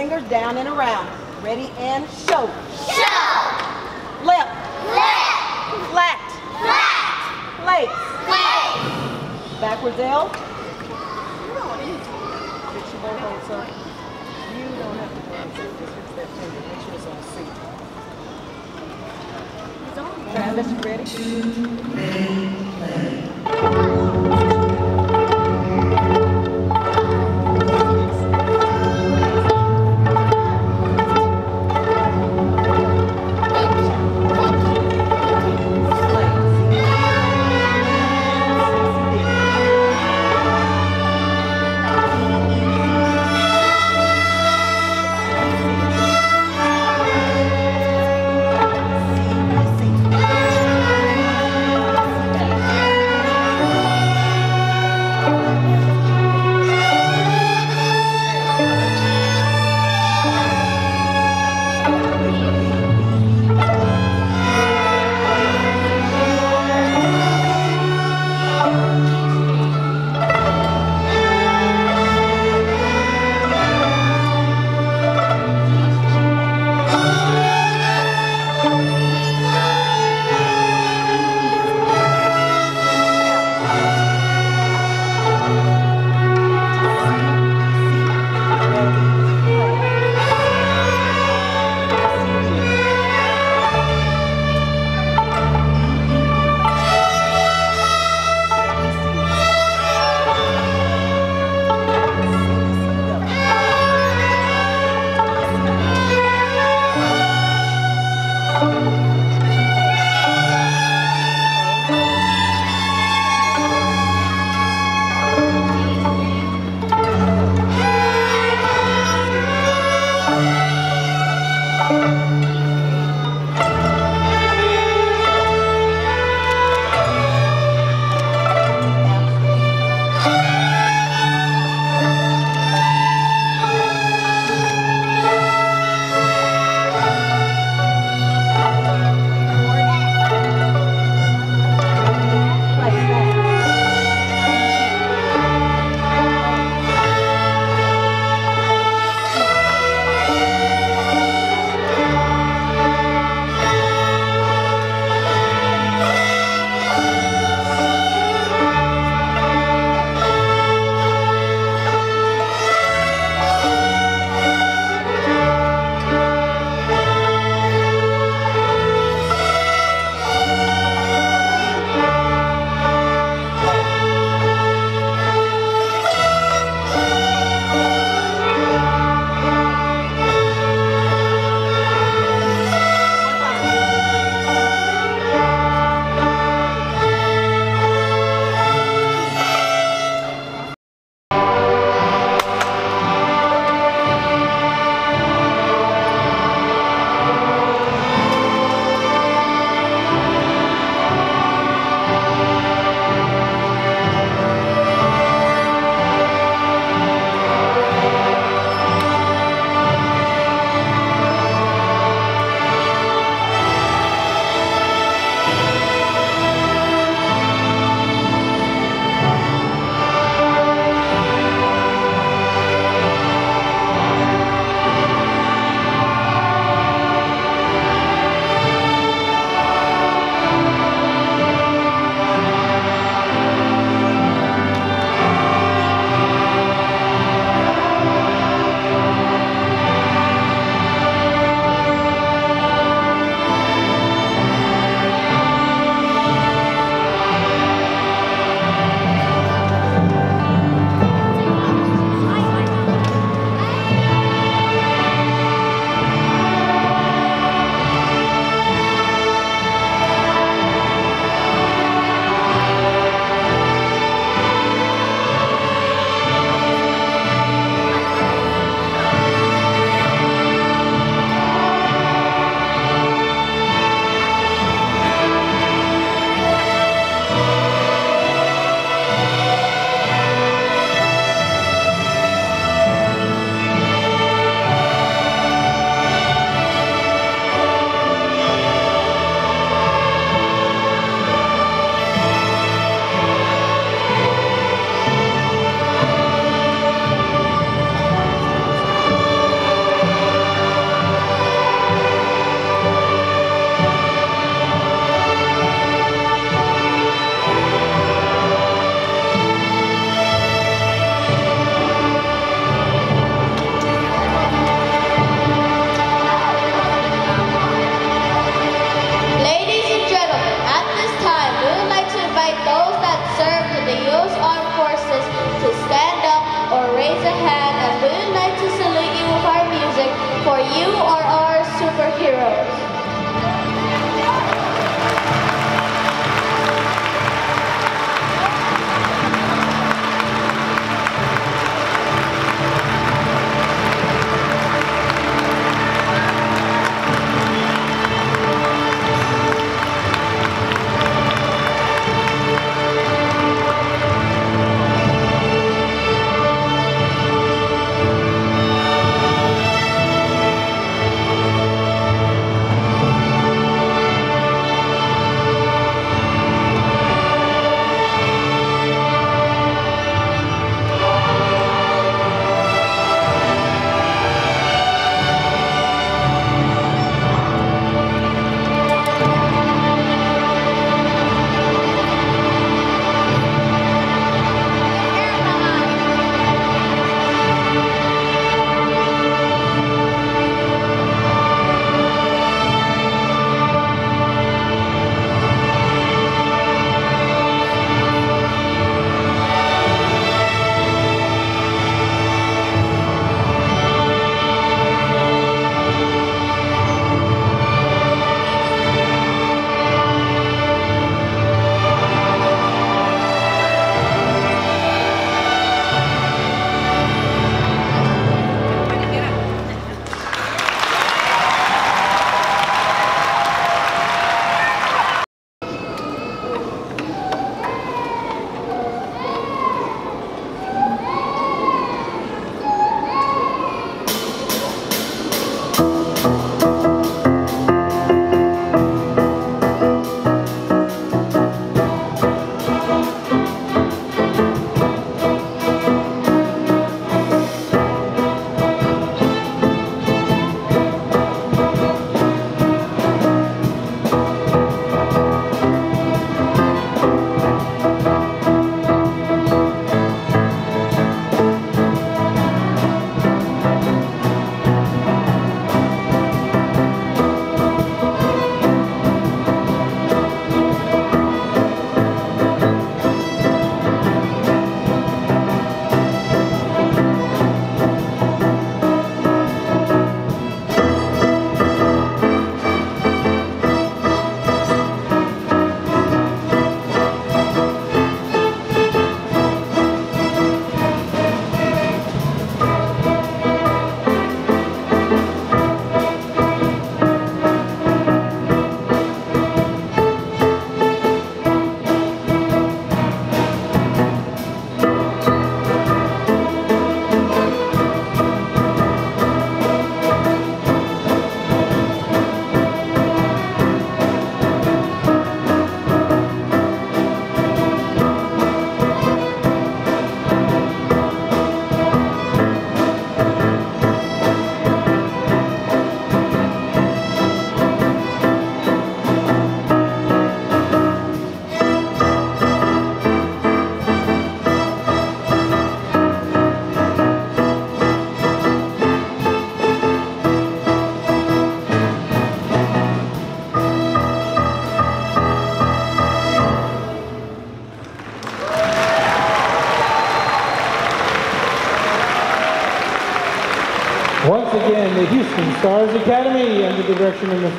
fingers down and around. Ready and show. Show. Left, Left. flat, Flat. lace, Wait. backwards L. Fix your both holes, sir. You don't have to dance it. Just fix that finger. Make sure it's on seat. Travis, you ready? Academy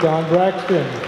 of Braxton.